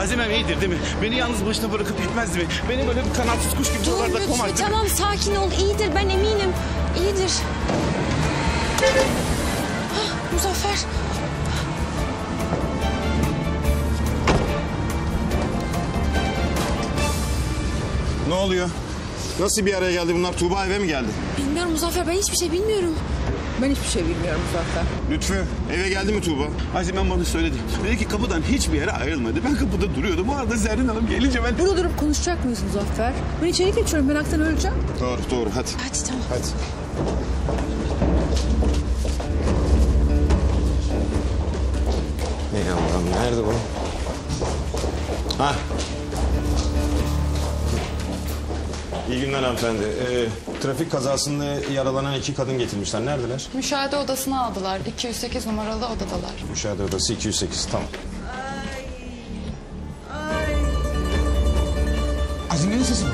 Azimem iyidir değil mi? Beni yalnız başına bırakıp gitmez mi? Beni böyle bir kanatsız kuş gibi Dur yollarda Lütfü mi? tamam sakin ol iyidir ben eminim. İyidir. Hah, Muzaffer. Ne oluyor? Nasıl bir araya geldi bunlar? Tuğba eve mi geldi? Bilmiyorum Muzaffer ben hiçbir şey bilmiyorum. Ben hiçbir şey bilmiyorum Muzaffer. Lütfü eve geldi mi Tuğba? Azimem bana söyledi. Dedi ki kapıdan hiçbir yere ayrılmadı. Ben kapıda duruyordum. Bu arada Zerrin Hanım gelince ben... Burada durup konuşacak mıyız Muzaffer? Ben içeri geçiyorum meraktan öleceğim. Doğru doğru hadi. Hadi tamam. Hadi. Ey Allah'ım nerede bu? Ha. İyi günler hanımefendi. Ee, trafik kazasında yaralanan iki kadın getirmişler. Neredeler? Müşahede odasına aldılar. 208 numaralı odadalar. Müşahede odası 208. Tamam. Azime'nin sesi mi?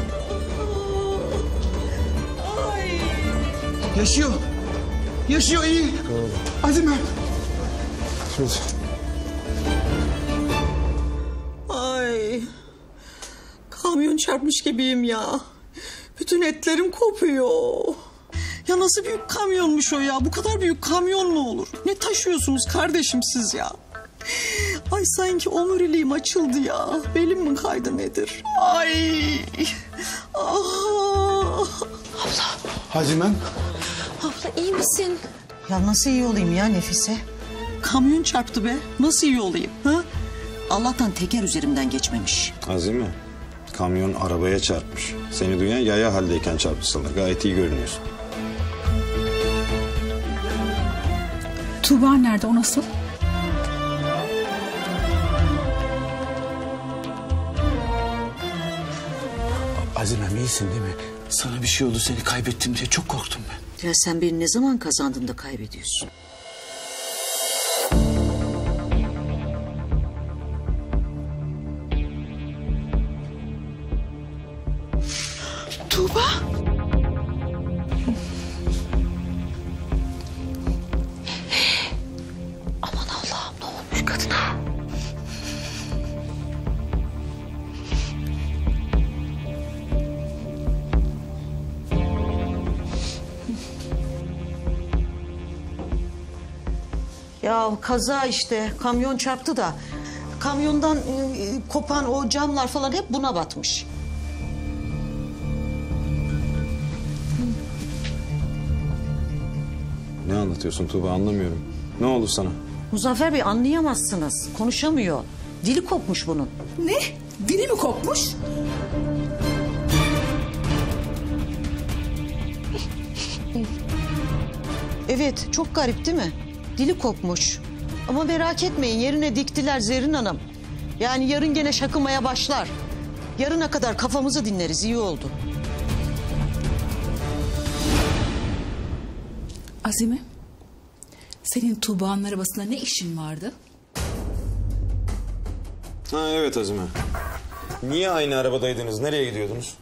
Yaşıyor. Yaşıyor iyi. Azime. Şurada. Ay. Kamyon çarpmış gibiyim ya. Bütün etlerim kopuyor. Ya nasıl büyük kamyonmuş o ya? Bu kadar büyük kamyon mu olur? Ne taşıyorsunuz kardeşim siz ya? Ay sanki omuriliğim açıldı ya. Belim mi kaydı nedir? Ay. Ah. Azimem. Abla iyi misin? Ya nasıl iyi olayım ya Nefise? Kamyon çarptı be. Nasıl iyi olayım? Ha? Allah'tan teker üzerimden geçmemiş. Azime. Kamyon arabaya çarpmış. Seni duyan yaya haldeyken çarptı sana. Gayet iyi görünüyorsun. Tuğba nerede o nasıl? Azimem iyisin değil mi? Sana bir şey oldu seni kaybettim diye çok korktum ben. Ya sen beni ne zaman kazandın da kaybediyorsun? Tuğba? Aman Allah'ım ne olmuş kadına? Ya kaza işte kamyon çarptı da kamyondan e, kopan o camlar falan hep buna batmış. Ne anlatıyorsun Tuğba anlamıyorum. Ne oldu sana? Muzaffer Bey anlayamazsınız. Konuşamıyor. Dili kopmuş bunun. Ne? Dili mi kopmuş? Evet çok garip değil mi? Dili kopmuş. Ama merak etmeyin yerine diktiler Zerrin Hanım. Yani yarın gene şakımaya başlar. Yarına kadar kafamızı dinleriz iyi oldu. Azime. Senin Tuğba'nın arabasında ne işin vardı? Ha evet Azime. Niye aynı arabadaydınız? Nereye gidiyordunuz?